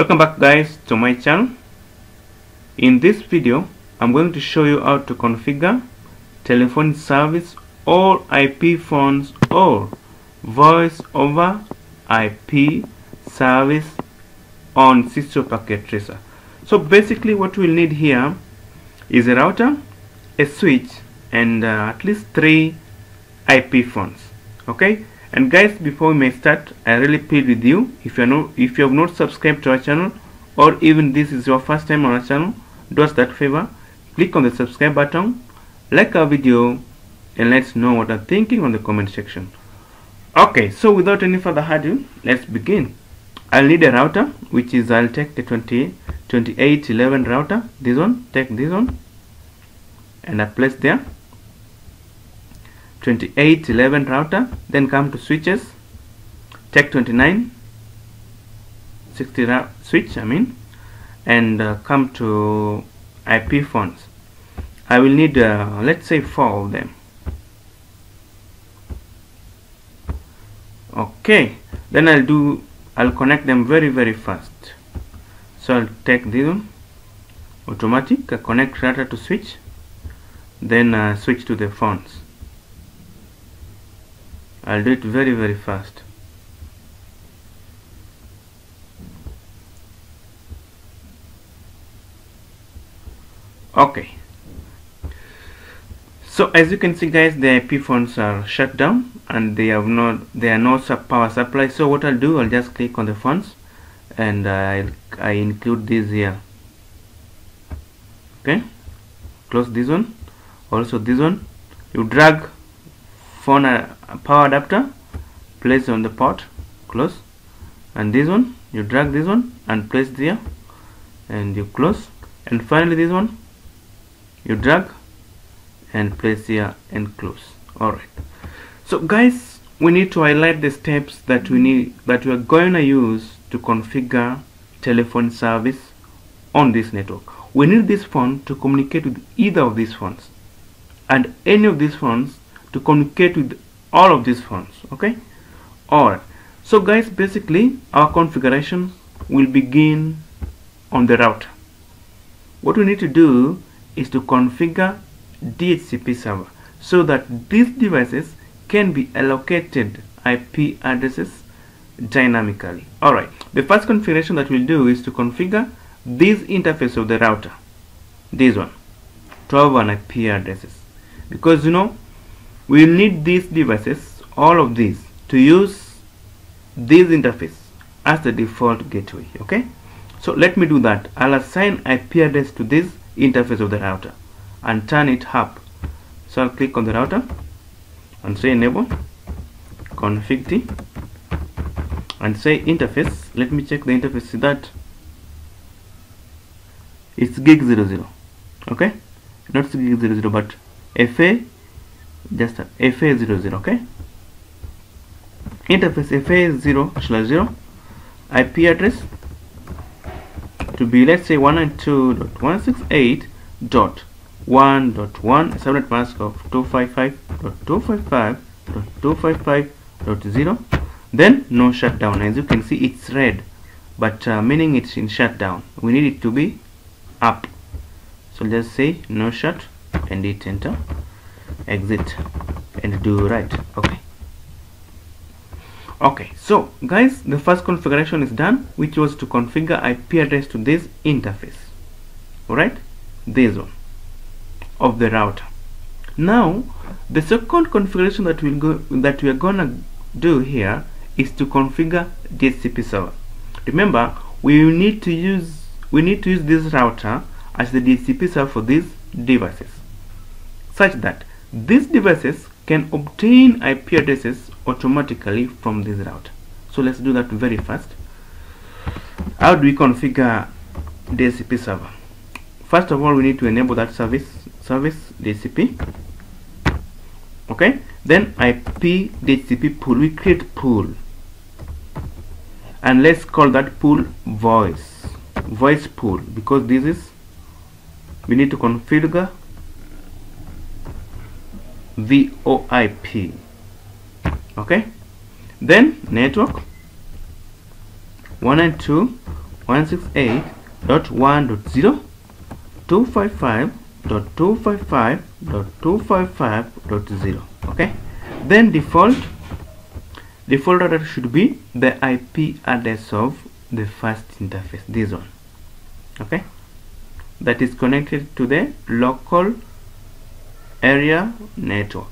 welcome back guys to my channel. In this video I'm going to show you how to configure telephone service or IP phones or voice over IP service on Cisco Packet Tracer. So basically what we'll need here is a router a switch and uh, at least three IP phones okay and guys before we may start I really plead with you if you know if you have not subscribed to our channel or even this is your first time on our channel do us that favor. Click on the subscribe button like our video and let's know what you're thinking on the comment section. Okay so without any further ado let's begin. I'll need a router which is I'll take the 20 2811 router this one take this one and I place there 2811 router then come to switches. Take 29 60 switch I mean and uh, come to IP phones. I will need uh, let's say four of them. Okay then I'll do I'll connect them very very fast. So I'll take this one automatic I connect router to switch then uh, switch to the phones I'll do it very very fast. Okay. So as you can see guys the IP phones are shut down and they have not they are no power supply. So what I'll do I'll just click on the phones and I, I include this here. Okay? Close this one. Also this one. You drag phone uh, power adapter place on the port close and this one you drag this one and place there and you close and finally this one you drag and place here and close. Alright so guys we need to highlight the steps that we need that we are going to use to configure telephone service on this network. We need this phone to communicate with either of these phones. And any of these phones to communicate with all of these phones okay? Alright so guys basically our configuration will begin on the router. What we need to do is to configure DHCP server so that these devices can be allocated IP addresses dynamically. Alright the first configuration that we'll do is to configure this interface of the router. This one. 12 an IP addresses. Because you know we will need these devices all of these to use this interface as the default gateway okay? So let me do that. I'll assign IP address to this interface of the router and turn it up. So I'll click on the router and say enable config t and say interface. Let me check the interface see that it's gig 00 okay? Not gig 00 but fa just fa 00 okay? Interface fa 0 slash 0 ip address to be let's say 192.168.1.1 subnet mask of 255.255.255.0 then no shutdown. As you can see it's red but uh, meaning it's in shutdown. We need it to be up. So let's say no shut and hit enter exit and do right. Okay. Okay so guys the first configuration is done which was to configure IP address to this interface. Alright? This one. Of the router. Now the second configuration that we'll go that we are gonna do here is to configure DHCP server. Remember we need to use we need to use this router as the DHCP server for these devices. Such that these devices can obtain IP addresses automatically from this router so let's do that very fast. How do we configure DHCP server? First of all we need to enable that service service DHCP okay? Then IP DHCP pool. We create pool. And let's call that pool voice voice pool because this is we need to configure VoIP okay? Then network. 168.1.0 255.255.255.0 okay? Then default. Default address should be the IP address of the first interface. This one. Okay? That is connected to the local area network.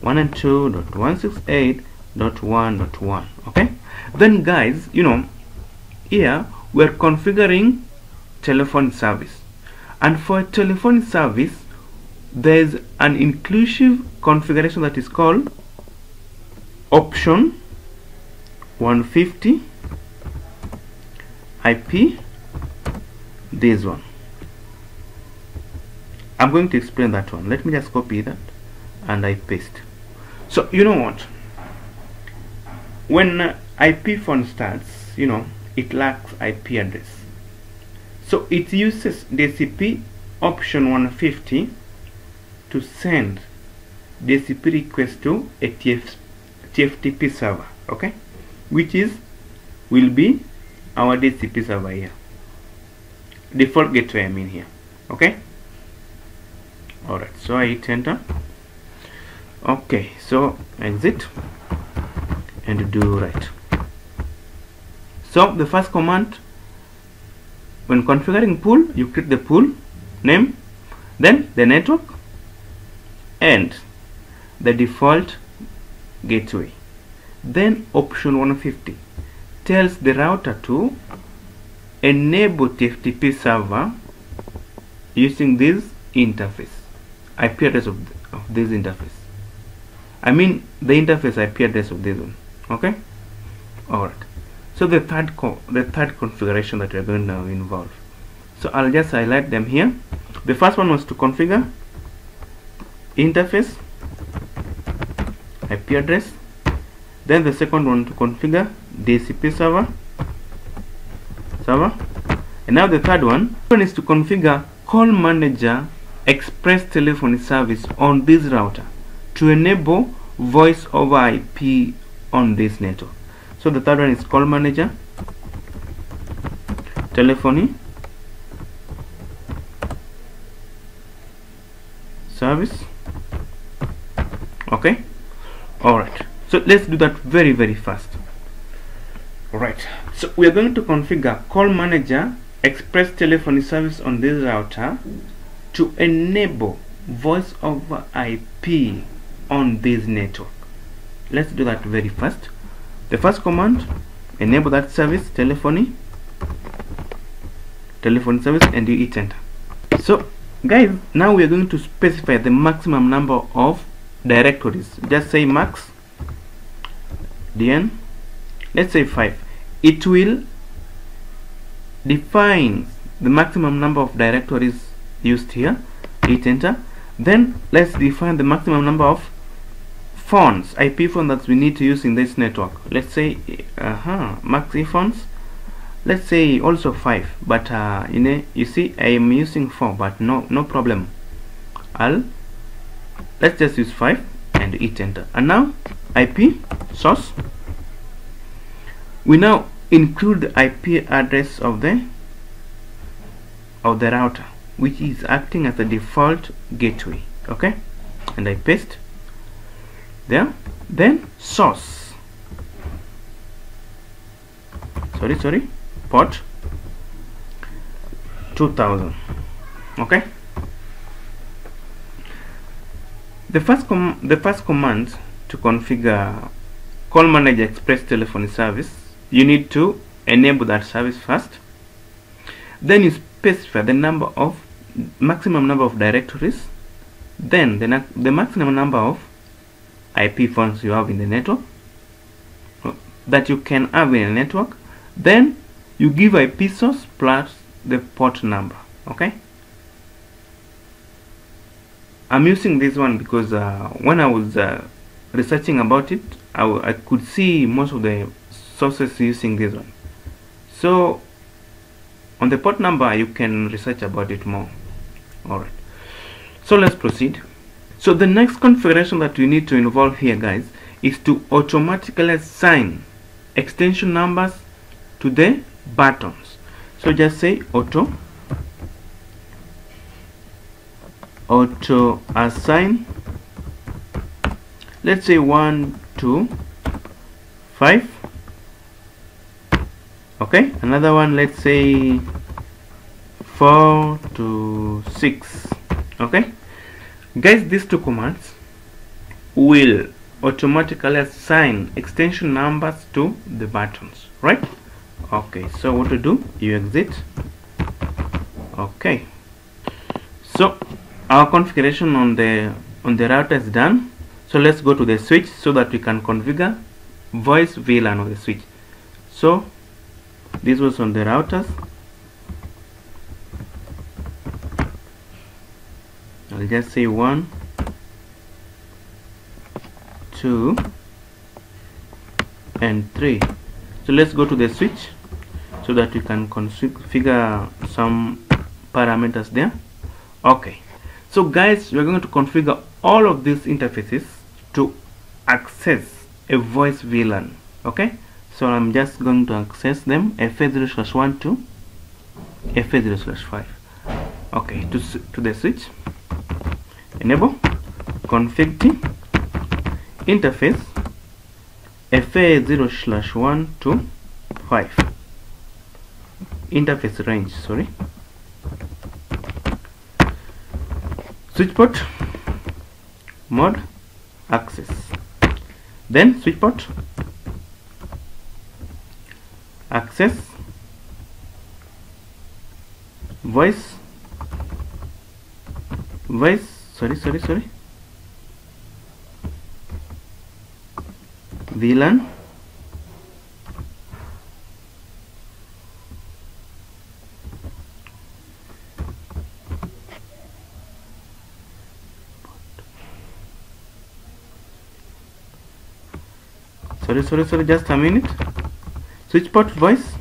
1 and 2.168.1.1 okay? Then guys you know here we're configuring telephone service. And for telephone service there is an inclusive configuration that is called option 150 IP this one I'm going to explain that one. Let me just copy that and I paste. So you know what? When uh, IP phone starts you know it lacks IP address. So it uses DHCP option 150 to send DHCP request to a TF, TFTP server okay? Which is will be our DHCP server here. Default gateway I mean here okay alright so I hit enter. Okay so exit and do right. So the first command when configuring pool you click the pool name then the network and the default gateway. Then option 150 tells the router to enable TFTP server using this interface IP address of, of this interface. I mean the interface IP address of this one okay? Alright. So the third the third configuration that we are going to involve. So I'll just highlight them here. The first one was to configure interface IP address then the second one to configure DHCP server server. And now the third one, one is to configure call manager express telephony service on this router to enable voice over IP on this network. So the third one is call manager telephony service. Okay? All right so let's do that very very fast. All right so we are going to configure call manager express telephony service on this router to enable voice over IP on this network. Let's do that very fast the first command enable that service telephony telephone service and you hit enter. So guys now we are going to specify the maximum number of directories. Just say max dn let's say 5 it will define the maximum number of directories used here hit enter. Then let's define the maximum number of phones IP phone that we need to use in this network. Let's say uh -huh, max phones let's say also 5 but uh, you know you see I am using 4 but no no problem. I'll let's just use 5 and hit enter. And now IP source. We now include the IP address of the of the router which is acting as the default gateway okay? And I paste. There. Then source. Sorry sorry. Port. 2000 okay? The first com the first command to configure call manager express telephone service you need to enable that service first. Then you specify the number of maximum number of directories then the, the maximum number of IP phones you have in the network that you can have in a network then you give IP source plus the port number okay? I'm using this one because uh, when I was uh, researching about it I, I could see most of the sources using this one. So on the port number you can research about it more alright so let's proceed. So the next configuration that we need to involve here guys is to automatically assign extension numbers to the buttons. So just say auto auto assign. Let's say one two five. Okay? Another one let's say four to six. Okay? Guys these two commands will automatically assign extension numbers to the buttons right? Okay so what to do? You exit. Okay. So our configuration on the on the router is done. So let's go to the switch so that we can configure voice VLAN on the switch. So this was on the routers I'll just say one two and three. So let's go to the switch so that we can configure some parameters there. Okay. So guys we're going to configure all of these interfaces to access a voice VLAN. Okay? So I'm just going to access them. FA0 slash 1 to FA0 slash 5 okay to, to the switch enable. Config t. Interface. FA0 slash 1 to 5 interface range sorry. Switch port mode access. Then switch port access. Voice. Voice sorry sorry sorry. VLAN sorry sorry sorry just a minute. Switch port voice.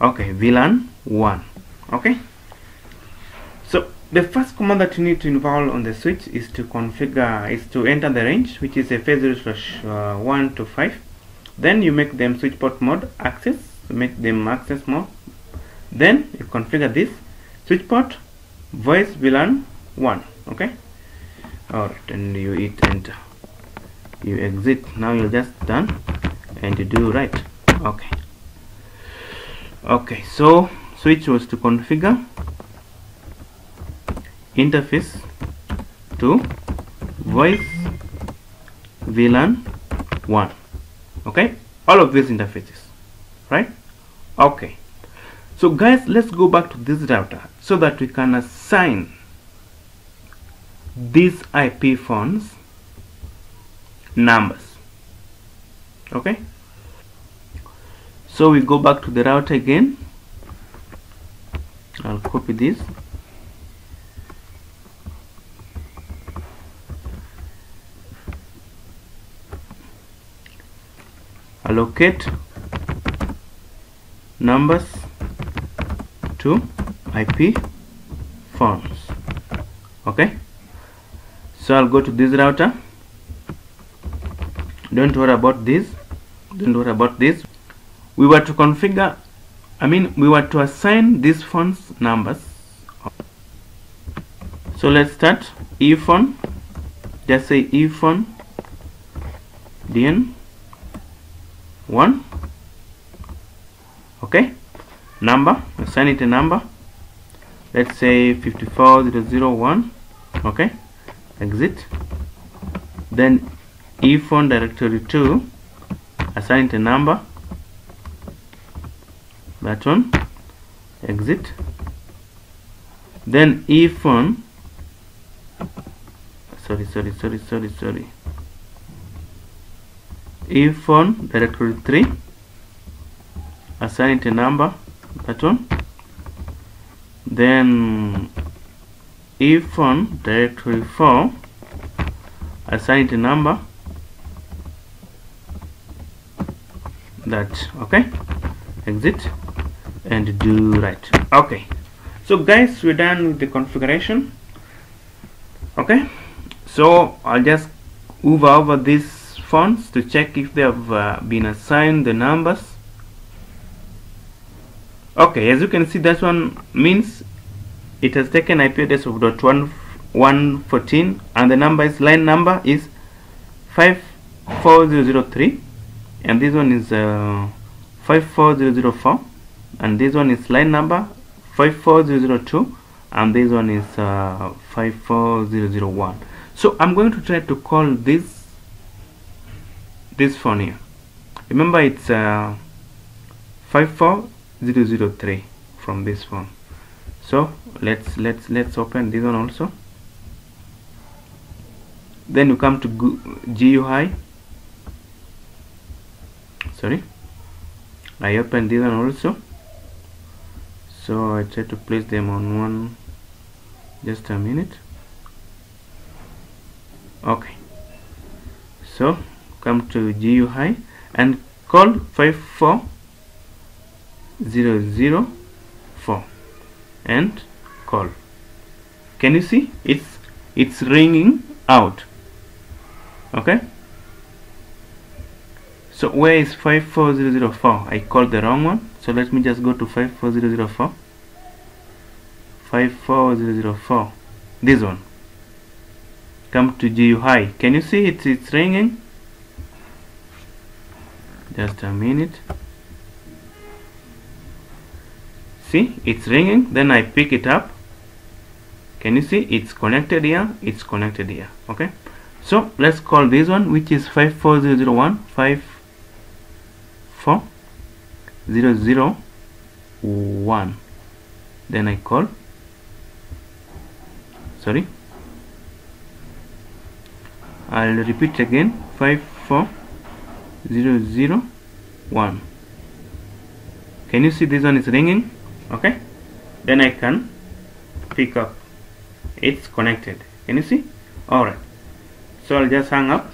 Okay VLAN 1 okay the first command that you need to involve on the switch is to configure is to enter the range which is a phase 0 slash uh, 1 to 5 then you make them switch port mode access make them access mode. Then you configure this switch port voice VLAN 1 okay? Alright and you hit enter. You exit. Now you're just done and you do right. Okay. Okay so switch was to configure interface to voice VLAN 1 okay? All of these interfaces. Right? Okay. So guys let's go back to this router so that we can assign these IP phones numbers. Okay? So we go back to the router again. I'll copy this allocate numbers to IP phones okay? So I'll go to this router. Don't worry about this. Don't worry about this. We were to configure I mean we were to assign these phones numbers. So let's start. Ephone just say ephone dn 1 okay. Number. Assign it a number. Let's say 54001 okay. Exit. Then ephone directory 2 assign it a number. That one. Exit. Then ephone. Sorry sorry sorry sorry sorry ephone directory 3 assign it a number that one then ephone directory 4 assign it a number. That okay. Exit and do right. Okay. So guys we're done with the configuration. Okay. So I'll just move over these phones to check if they have uh, been assigned the numbers. Okay as you can see that one means it has taken IP address of dot one one fourteen and the number is line number is five four zero zero three and this one is uh, five four zero zero four and this one is line number five four zero zero two and this one is uh, five four zero zero one. So I'm going to try to call this this phone here. Remember it's uh, 54003 from this phone. So let's let's let's open this one also. Then you come to GUI sorry. I open this one also. So I try to place them on one just a minute. Okay. So come to GUI and call 54004 and call. Can you see? It's it's ringing out. Okay? So where is 54004 I called the wrong one. So let me just go to 54004 54004 this one. Come to GUI can you see? It, it's ringing just a minute. See it's ringing then I pick it up. Can you see? It's connected here it's connected here okay? So let's call this one which is 54001 54001 then I call. Sorry. I'll repeat again 54001 can you see this one is ringing? Okay. Then I can pick up. It's connected. Can you see? Alright. So I'll just hang up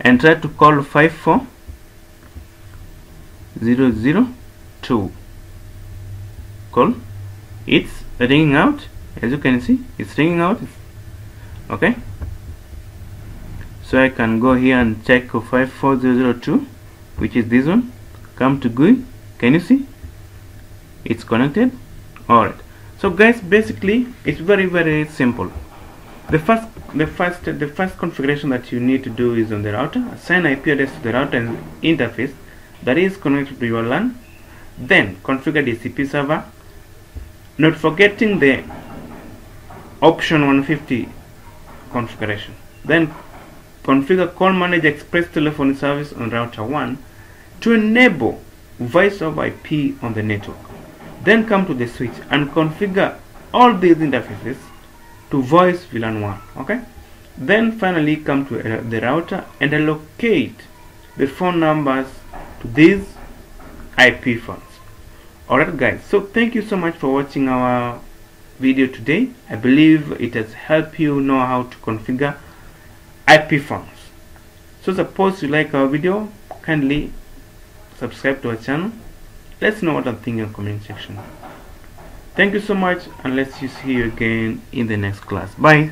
and try to call 54002 call. It's ringing out. As you can see it's ringing out. Okay so I can go here and check 54002 which is this one. Come to GUI. Can you see? It's connected. Alright so guys basically it's very very simple. The first the first the first configuration that you need to do is on the router. Assign IP address to the router interface that is connected to your LAN. Then configure TCP server. Not forgetting the option 150 configuration. Then configure call manage express telephone service on router 1 to enable voice over IP on the network then come to the switch and configure all these interfaces to voice VLAN 1 okay? Then finally come to uh, the router and allocate the phone numbers to these IP phones. Alright guys so thank you so much for watching our video today. I believe it has helped you know how to configure IP phones so suppose you like our video kindly subscribe to our channel. Let's know what you think in the comment section. Thank you so much and let's see you again in the next class. Bye